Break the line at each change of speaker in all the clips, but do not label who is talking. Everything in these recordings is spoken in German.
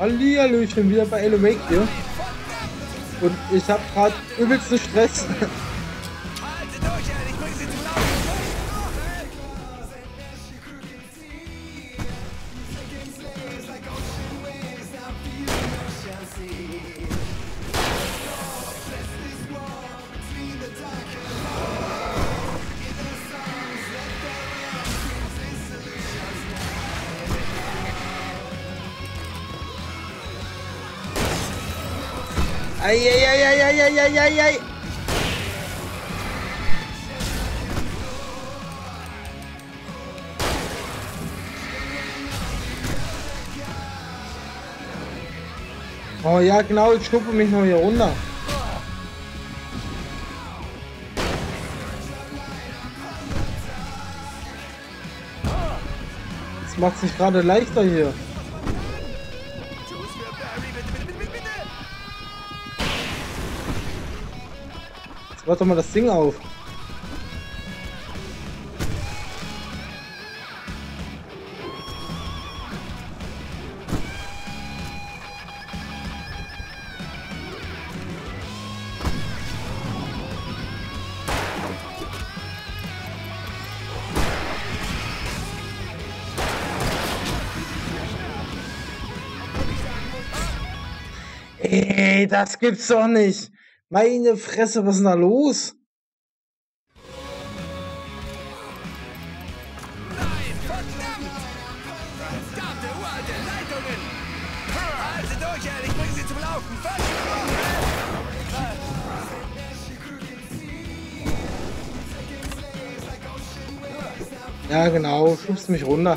Hallihallöchen, wieder bei Elevate hier. Und ich hab grad übelsten Stress. Eieieiei. Oh ja, genau, ich schnuppe mich noch hier runter. Das macht sich gerade leichter hier. Mach doch mal das Ding auf. Ey, das gibt's doch nicht. Meine Fresse, was ist denn da los? Ja, genau, schubst mich runter.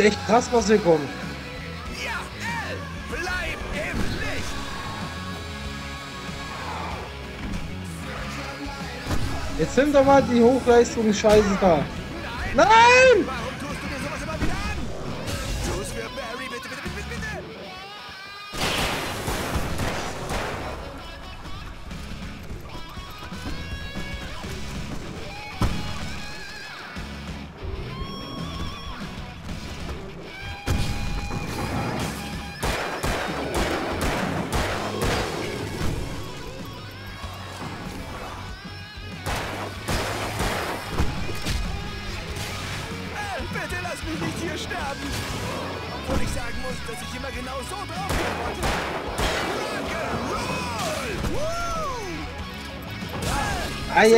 Echt krass, was hier kommt. Jetzt sind doch mal die Hochleistungsscheiße da. Nein!
Warum Wie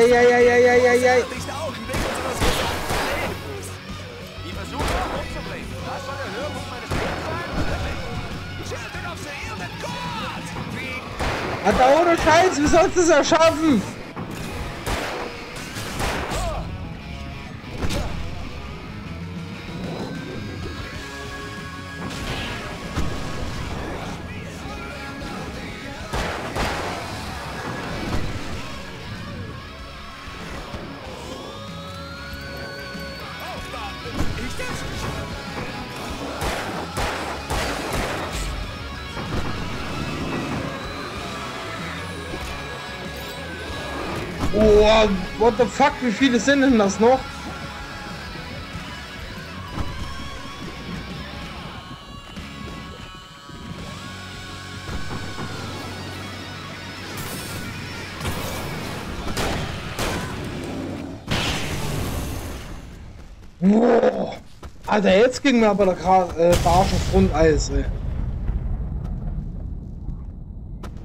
Alter, ohne Scheiß, wie sollst du es erschaffen? What the fuck, wie viele sind denn das noch? Boah. Alter, jetzt ging mir aber der äh, Arsch auf Grundeis, ey.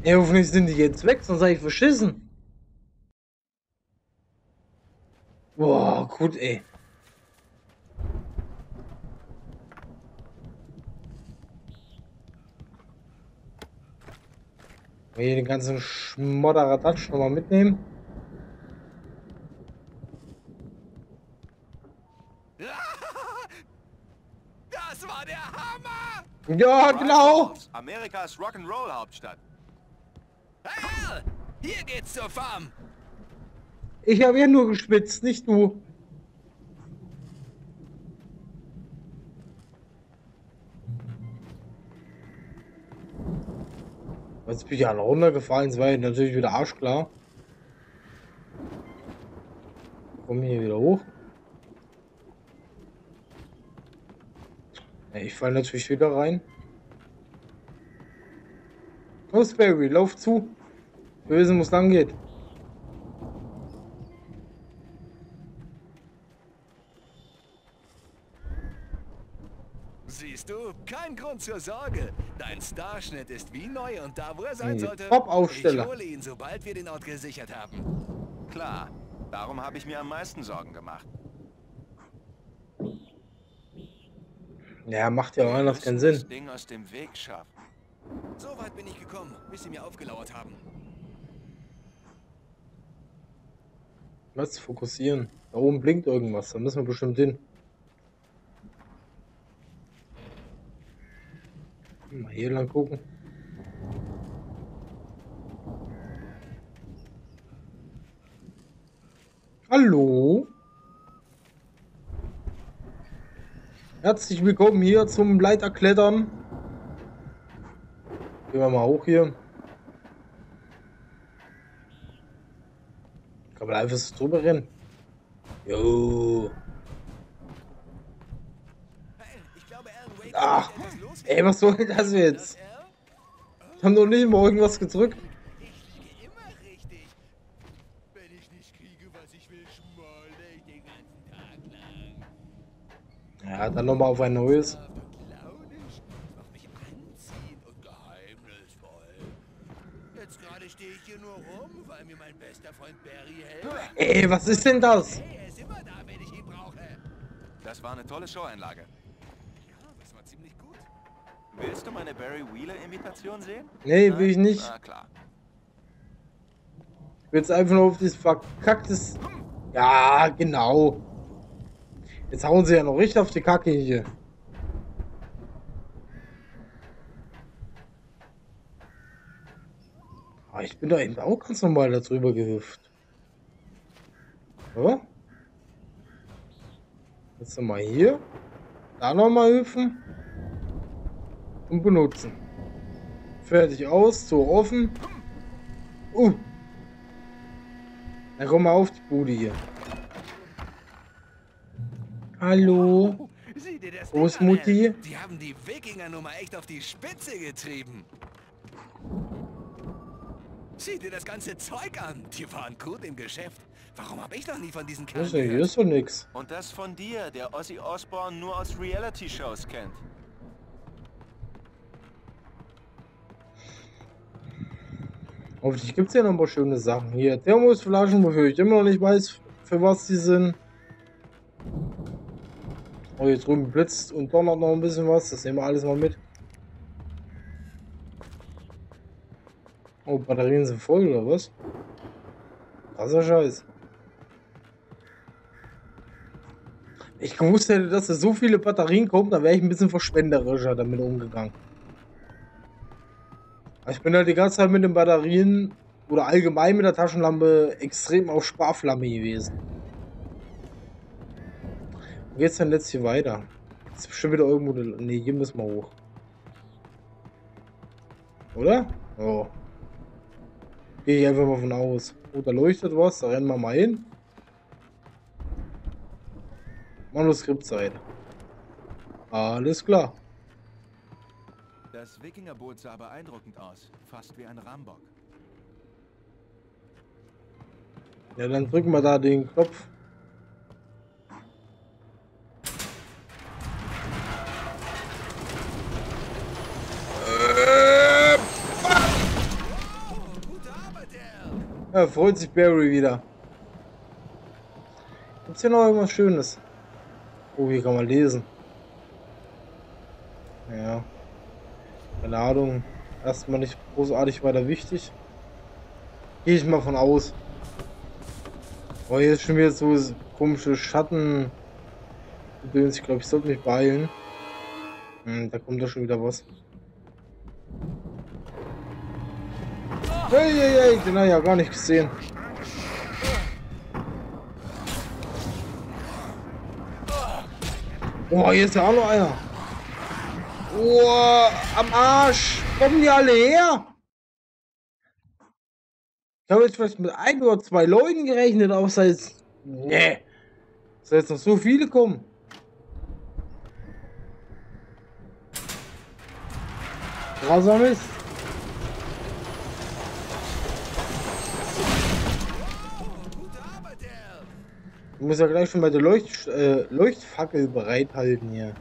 Ey, hoffentlich sind die jetzt weg, sonst hab ich verschissen. Boah, gut, ey. Mal Hier den ganzen Schmodderadatsch nochmal mitnehmen.
Das war der Hammer!
Ja, genau.
Amerikas Rock'n'Roll Hauptstadt.
Hey! Hier geht's zur Farm.
Ich habe ja nur geschwitzt, nicht du. Jetzt bin ich ja runtergefallen, es war natürlich wieder arschklar. Komm hier wieder hoch. Ja, ich falle natürlich wieder rein. Los, Barry, lauf zu. Wo es lang geht.
Grund zur Sorge. Dein Starschnitt ist wie neu und da, wo er sein
Hey,
sollte.
Top-Aufsteller.
Ich hole ihn, sobald wir den Ort gesichert haben.
Klar, darum habe ich mir am meisten Sorgen gemacht.
Ja, macht ja auch anders keinen Sinn.
Das Ding aus dem Weg schaffen.
So weit bin ich gekommen, bis sie mir aufgelauert haben.
Was? Fokussieren. Da oben blinkt irgendwas, da müssen wir bestimmt hin. Mal hier lang gucken. Hallo? Herzlich willkommen hier zum Leiterklettern. Gehen wir mal hoch hier. Kann man einfach so drüber rennen? Jo. Ach. Ey, was soll das jetzt? Ich hab noch nicht mal irgendwas gedrückt. Ja, dann nochmal auf ein neues. Ey, was ist denn das?
Das war eine tolle Showeinlage.
Ja, das war ziemlich gut.
Willst du meine Barry Wheeler-Imitation sehen?
Nee,
Nein?
will ich nicht.
Na klar.
Ich will jetzt einfach nur auf dieses verkacktes... Ja, genau. Jetzt hauen sie ja noch richtig auf die Kacke hier. Aber ich bin da eben auch ganz normal da drüber gehüpft. So. Jetzt nochmal hier. Da nochmal hüpfen. Und benutzen. Fertig aus, so offen. Uh. Dann komm mal auf die Bude hier. Hallo.
Sieh dir das
Großmutti?
Die haben die Wikinger-Nummer echt auf die Spitze getrieben. Sieh dir das ganze Zeug an. Die waren gut im Geschäft. Warum habe ich noch nie von diesen Kerlen?
Hier
gehört?
ist doch nix.
Und das von dir, der Ozzy Osbourne nur aus Reality-Shows kennt.
Hoffentlich gibt es ja noch ein paar schöne Sachen. Hier, Thermosflaschen, wofür ich immer noch nicht weiß, für was die sind. Oh, hier drüben blitzt und donnert noch ein bisschen was. Das nehmen wir alles mal mit. Oh, Batterien sind voll, oder was? Krasser Scheiß. Ich gewusst hätte, dass es so viele Batterien kommt, dann wäre ich ein bisschen verschwenderischer damit umgegangen. Ich bin halt die ganze Zeit mit den Batterien oder allgemein mit der Taschenlampe extrem auf Sparflamme gewesen. Wo geht's denn jetzt hier weiter? Jetzt ist bestimmt wieder irgendwo. Ne, hier müssen wir hoch. Oder? Oh. Gehe ich einfach mal von aus. Oh, da leuchtet was, da rennen wir mal hin. Manuskriptseite. Alles klar.
Das Wikingerboot sah beeindruckend aus. Fast wie ein Rambock.
Ja, dann drücken wir da den Knopf. Ja, freut sich Barry wieder. Gibt's hier noch irgendwas Schönes? Oh, hier kann man lesen. Ja. Keine. Erstmal nicht großartig weiter wichtig. Gehe ich mal von aus. Oh, hier ist schon wieder so komische Schatten. Ich glaube, ich sollte mich beeilen. Hm, da kommt doch schon wieder was. Hey, hey, hey, den ja gar nicht gesehen. Oh, hier ist ja auch noch einer. Oh, am Arsch. Kommen die alle her? Ich habe jetzt vielleicht mit ein oder zwei Leuten gerechnet, aber es jetzt. Nee. Es jetzt noch so viele kommen.
Arbeit, Herr.
Ich muss ja gleich schon mal die Leucht, äh, Leuchtfackel bereithalten hier.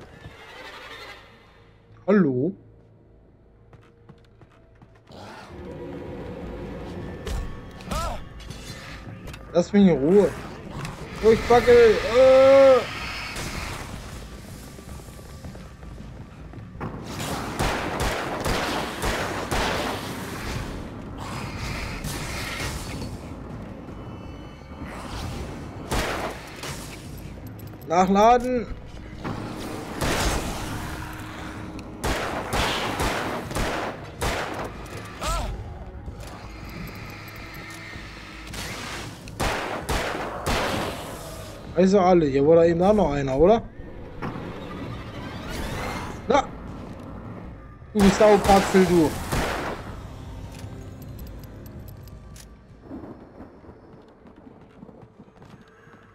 Hallo? Lass mich in Ruhe. Leuchtfackel! Äh! Nachladen! Also alle, hier war da eben auch noch einer, oder? Na! Du Saukapfel, du!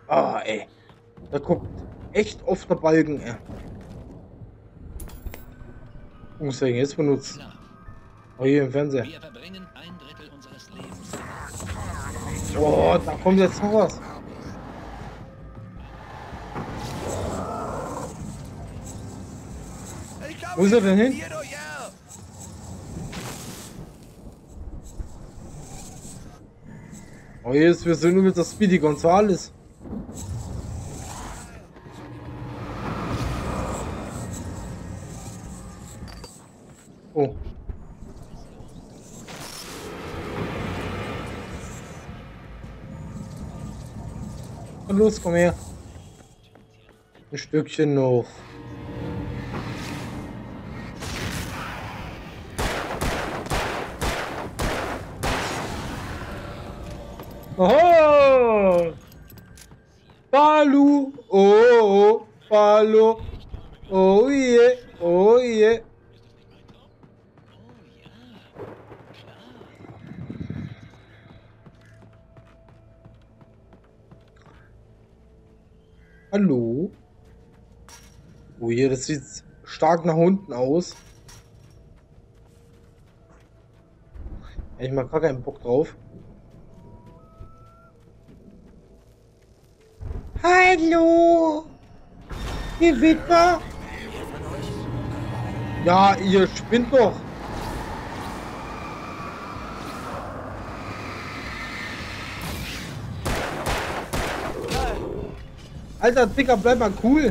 Ah, ey. Da guckt echt oft der Balken, ey. Muss ich jetzt benutzen. Oh, hier im Fernseher. Oh, da kommt jetzt noch was. Wo ist er denn hin? Oh, ist wir sind nur mit der Speedy Gonzales. Oh. Los, komm her. Ein Stückchen noch. Oh! Balu! Oh, oh, Balu! Oh yeah, oh yeah. Hallo? Oh hier, das sieht stark nach unten aus. Ich mal gar keinen Bock drauf. Hallo? Gewitter? Ja, ihr spinnt doch. Alter, Dicker, bleib mal cool.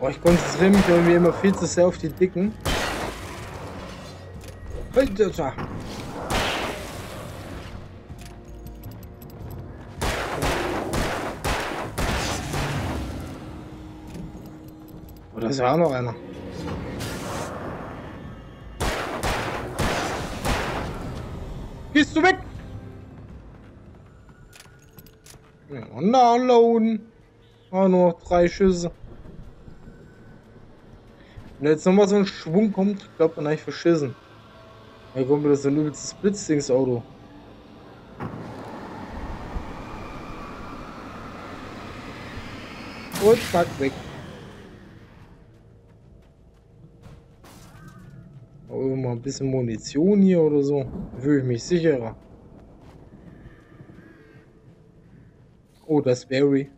Oh, ich konzentriere mich irgendwie immer viel zu sehr auf die Dicken. Alter. Ist ja auch noch einer. Gehst du weg? Ja, da unten. Ah, nur noch drei Schüsse. Wenn jetzt nochmal so ein Schwung kommt, ich glaube, dann verschissen. Ja, kommt das ist ein übelstes Blitzdings-Auto. Und zack, weg. Oh, mal ein bisschen Munition hier oder so. Fühle ich mich sicherer. Oh, das Barry.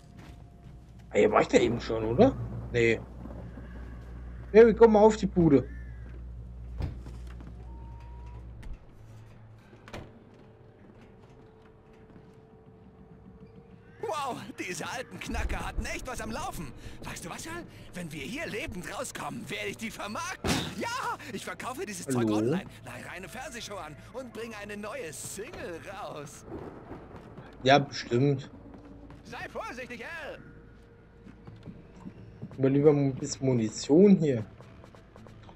Ah, hier war ich da eben schon, oder? Nee. Barry, komm mal auf die Bude.
Wow, diese alten Knacker hatten was am Laufen. Weißt du was, Hal? Wenn wir hier lebend rauskommen, werde ich die vermarkten. Ja, ich verkaufe dieses Zeug
Hallo?
online, leihe eine Fernsehshow an und bringe eine neue Single raus.
Ja, bestimmt.
Sei vorsichtig, Hal.
Aber lieber ein bisschen Munition hier.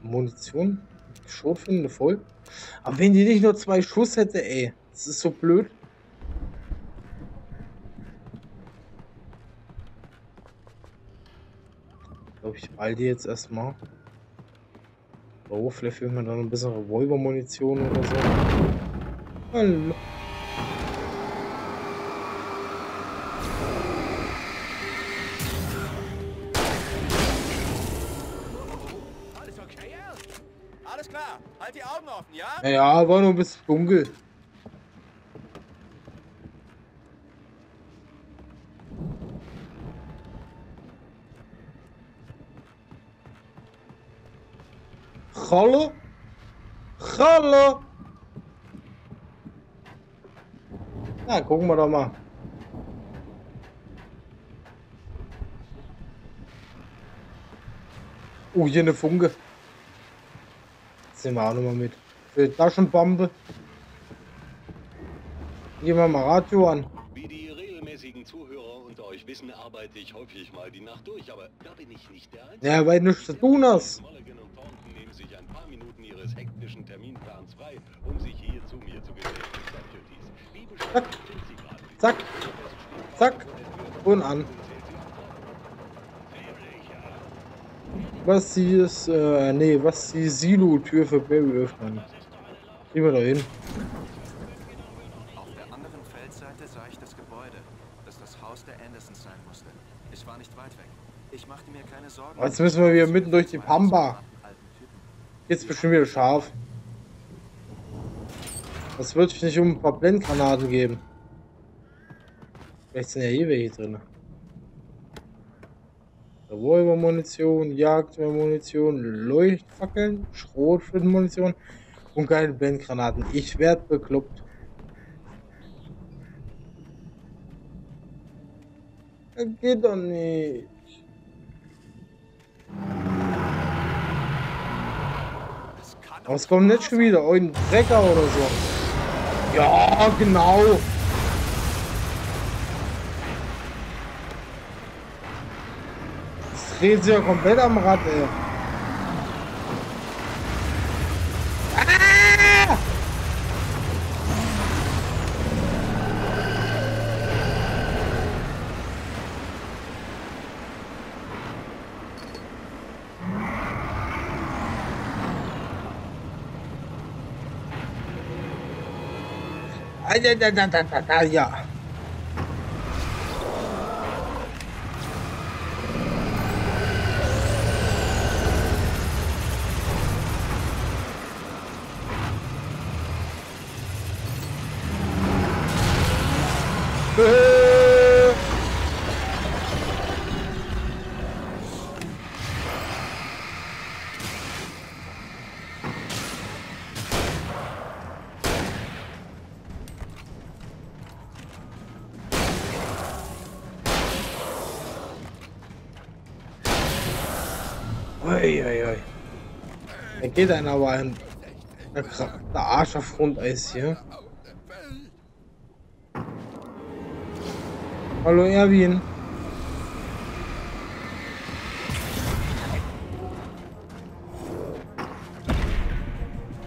Munition? Schrotflinte voll. Aber wenn die nicht nur zwei Schuss hätte, ey. Das ist so blöd. Glaube, ich heil die jetzt erstmal. Oh, vielleicht fehlt mir dann ein bisschen Revolver-Munition oder so. Hallo.
Alles okay, Al? Alles klar. Halt die Augen offen, ja?
Naja, war nur ein bisschen dunkel. Hallo? Hallo? Na, gucken wir doch mal. Oh, hier eine Funke. Das nehmen wir auch nochmal mit. Für Taschenbombe. Gehen wir mal Radio an.
Wie die regelmäßigen Zuhörer unter euch wissen, arbeite ich häufig mal die Nacht durch, aber da bin ich nicht der Einzige.
Ja, weil nichts zu tun hast.
Sich ein paar Minuten ihres hektischen Terminplans frei, um sich hier zu mir zu gesellen.
Zack.
Sie?
Zack, zack und an. Was sie ist, äh, nee, was die Silo-Tür für Barry öffnen. Gehen wir da hin.
Auf der anderen Feldseite sah ich das Gebäude, das das Haus der Andersons sein musste. Es war nicht weit weg. Ich machte mir keine Sorgen.
Jetzt müssen wir wieder mitten durch die Pampa. Jetzt bestimmt wieder scharf. Das wird sich nicht um ein paar Blendgranaten geben. Vielleicht sind ja hier welche drin. Revolver-Munition, Jagdmunition, Leuchtfackeln, Schrotflintenmunition und keine Blendgranaten. Ich werd bekloppt. Das geht doch nicht. Es kommt nicht schon wieder ein Trecker oder so. Ja, genau. Das dreht sich ja komplett am Rad, ey. Ah! Ah, da, da, da, da, da, da, ja. Geht einer aber ein. Der, Arsch auf Grundeis hier. Hallo Erwin.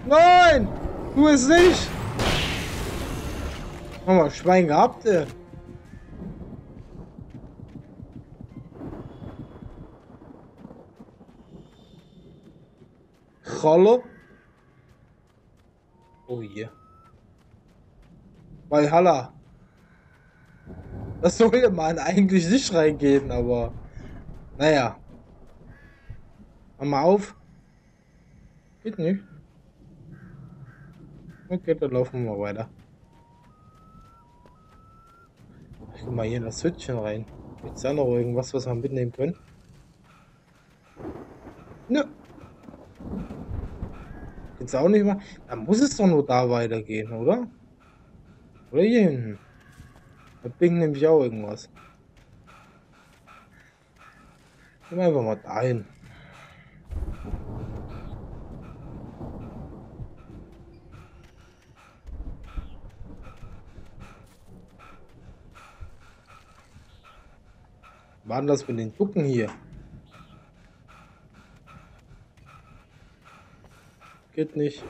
Nein! Tu es nicht! Mach mal, Schwein gehabt, ey. Hallo? Oh je. Valhalla. Das sollte man eigentlich nicht reingehen, aber naja. Mach mal auf. Geht nicht. Okay, dann laufen wir mal weiter. Ich guck mal hier in das Hütchen rein. Gibt's da noch irgendwas, was wir mitnehmen können? Nö. Jetzt auch nicht mal. Dann muss es doch nur da weitergehen, oder? Oder hier hinten. Da blinkt nämlich auch irgendwas. Gehen wir einfach mal dahin. Waren das mit den Ducken hier? Geht nicht.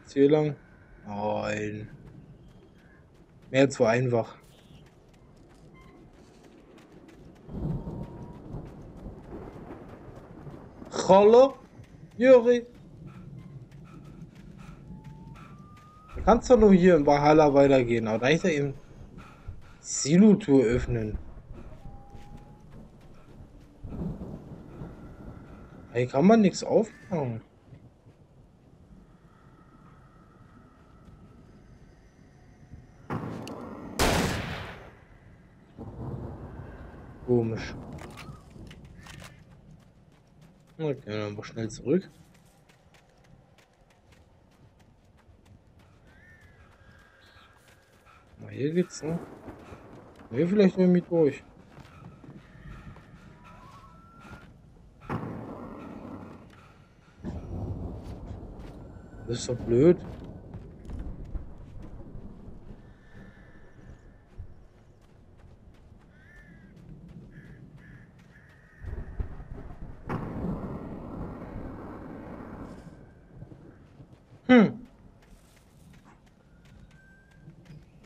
Jetzt hier lang? Nein. Mehr zu einfach. Hallo? Juri? Du kannst doch nur hier in Valhalla weitergehen, aber da ist ja eben Silo-Tour öffnen. Hier kann man nichts aufmachen. Komisch. Okay, dann mal schnell zurück. Mal hier geht's, ne? Ne, vielleicht irgendwie durch. Das ist doch blöd. Hm.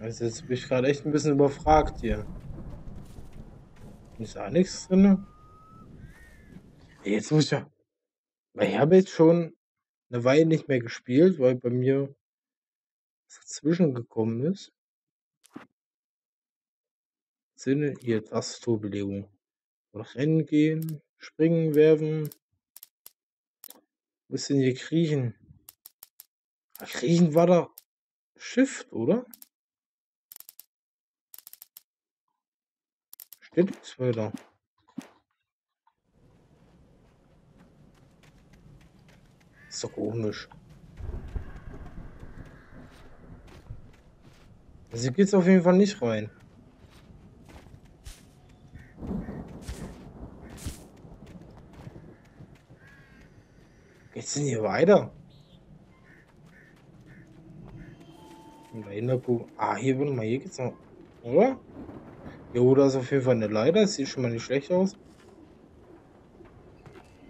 Also jetzt bin ich gerade echt ein bisschen überfragt hier. Ist da nichts drin? Jetzt muss ich ja. Ich habe jetzt schon eine Weile nicht mehr gespielt, weil bei mir dazwischen gekommen ist. Sinne hier Tastaturbewegung. Noch rennen gehen, springen, werfen. Wo hier kriechen? Ah, Kriechen war da Shift, oder? Steht nichts weiter. Ist doch komisch. Also geht's auf jeden Fall nicht rein. Geht's denn hier weiter? Gucken. Ah, hier, warte mal, hier geht's noch. Oder? Jo, da ist auf jeden Fall eine Leiter. Sieht schon mal nicht schlecht aus.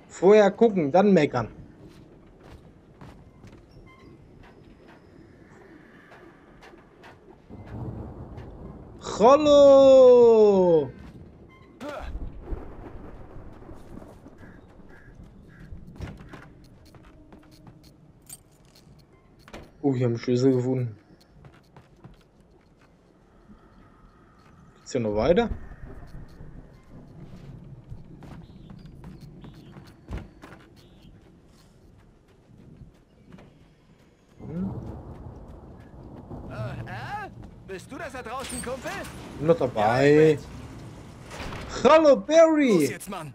Vorher gucken, dann meckern. Hallo! Oh, hier haben Schlüssel gefunden. Geht's hier noch weiter?
Äh, äh? Bist du das da draußen, Kumpel?
Bin noch dabei. Hallo,
Los
Barry!
jetzt, Mann!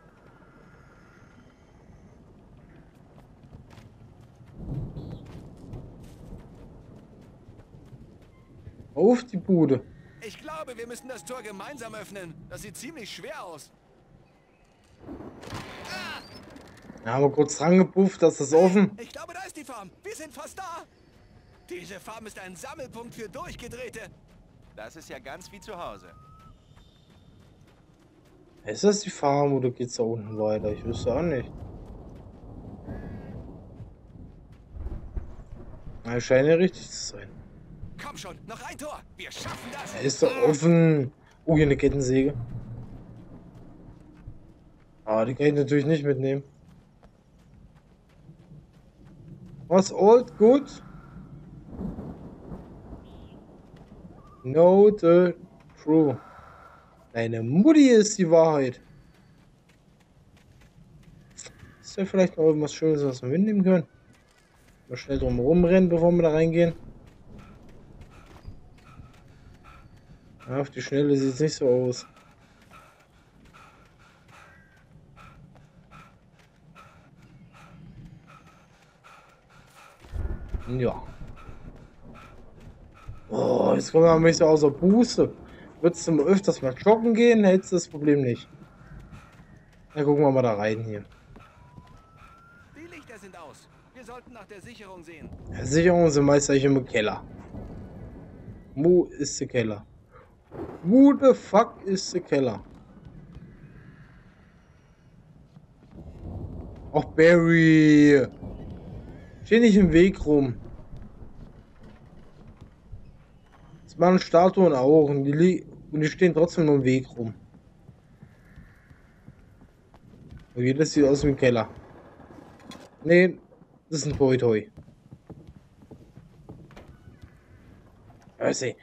Auf die Bude.
Ich glaube, wir müssen das Tor gemeinsam öffnen. Das sieht ziemlich schwer aus.
Ja, haben wir kurz dran gebufft, dass das offen.
Ich glaube, da ist die Farm. Wir sind fast da. Diese Farm ist ein Sammelpunkt für Durchgedrehte.
Das ist ja ganz wie zu Hause.
Ist das die Farm oder geht's da unten weiter? Ich wüsste auch nicht. Na, scheint ja richtig zu sein.
Komm schon, noch ein Tor. Wir schaffen das.
Er ist doch offen. Oh, hier eine Kettensäge. Ah, die kann ich natürlich nicht mitnehmen. Was old good? No the true. Deine Mutti ist die Wahrheit. Ist ja vielleicht noch irgendwas Schönes, was wir mitnehmen können? Mal schnell drum rumrennen, bevor wir da reingehen. Ja, auf die Schnelle sieht es nicht so aus. Ja. Oh, jetzt kommen wir mich so außer Buße. Würdest du öfters mal joggen gehen, hättest du das Problem nicht. Dann gucken wir mal da rein hier.
Die Lichter sind aus. Wir sollten nach der Sicherung sehen.
Ja, Sicherungen sind meist eigentlich im Keller. Wo ist der Keller? Who the fuck ist der Keller? Ach, Barry. Steh nicht im Weg rum. Das machen Statuen auch und die, und die stehen trotzdem nur im Weg rum. Okay, das sieht aus ein Keller. Nee, das ist ein Toi Toi. Hörse,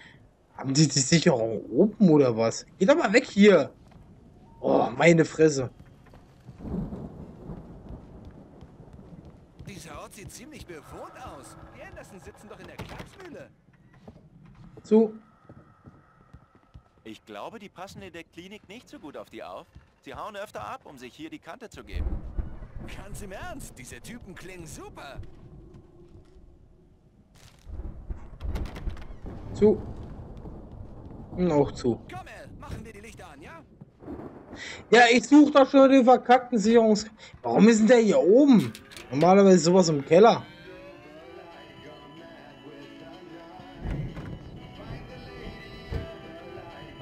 haben die die Sicherung oben oder was? Geh doch mal weg hier! Oh, meine Fresse.
Dieser Ort sieht ziemlich bewohnt aus. Die Andersons sitzen doch in der Klapsmühle.
Zu.
Ich glaube, die passen in der Klinik nicht so gut auf die auf. Sie hauen öfter ab, um sich hier die Kante zu geben.
Ganz im Ernst, diese Typen klingen super.
Zu. Und auch zu.
Komm, Al, machen wir die Lichter an, ja?
Ja, ich suche doch schon den verkackten Sicherungs... Warum ist denn der hier oben? Normalerweise ist sowas im Keller.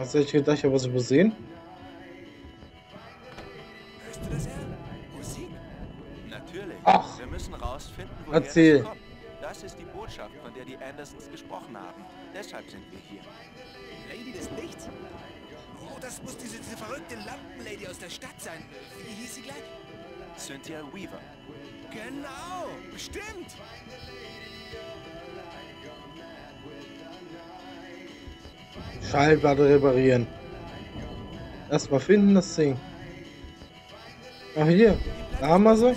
Hast du echt gedacht, ich habe was übersehen?
Hörst du das? Musik?
Natürlich.
Ach.
Wir müssen rausfinden, woher
Erzähl.
das kommt. Das ist die Botschaft, von der die Andersons gesprochen haben. Deshalb sind wir hier.
Lady des Lichts? Oh, das muss diese, diese verrückte Lampenlady aus der Stadt sein. Wie hieß sie gleich?
Cynthia Weaver.
Genau, bestimmt.
Schallplatte reparieren. Erstmal finden das Ding. Ach hier, da haben wir sie.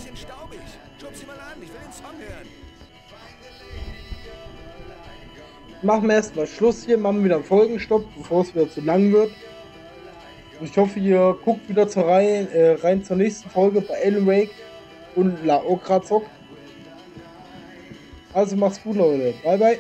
Machen wir erstmal Schluss hier, machen wieder einen Folgenstopp, bevor es wieder zu lang wird. Ich hoffe, ihr guckt wieder zur Reihe, äh, rein zur nächsten Folge bei Alan Wake und La Okra Zock. Also macht's gut, Leute. Bye, bye.